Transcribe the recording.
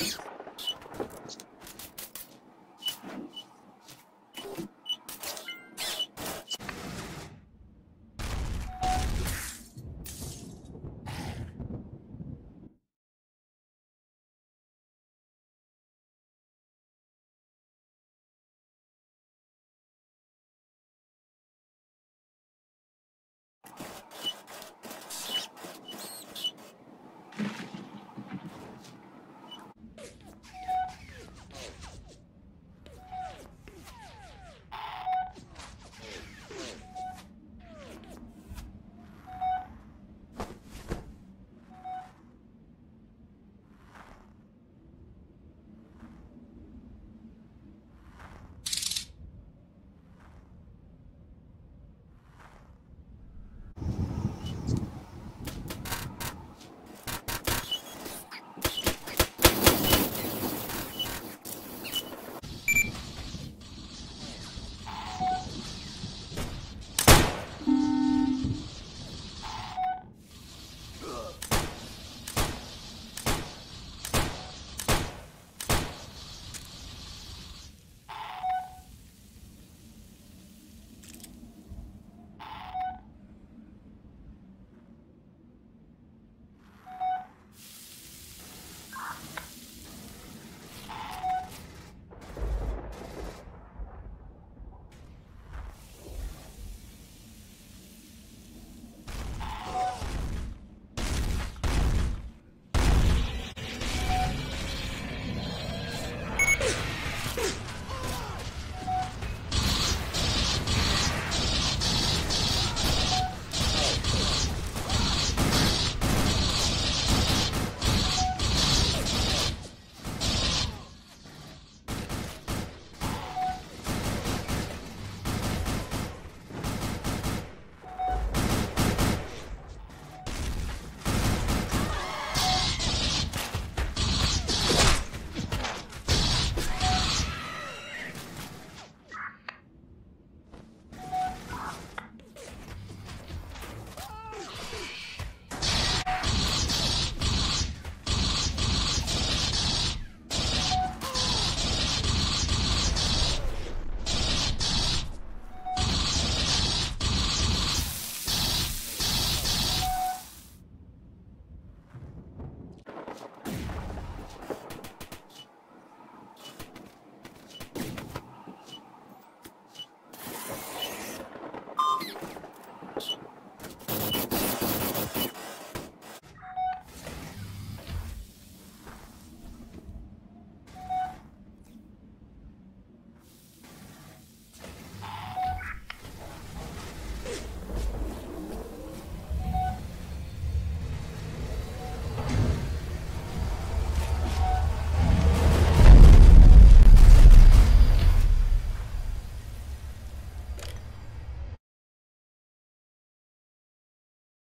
you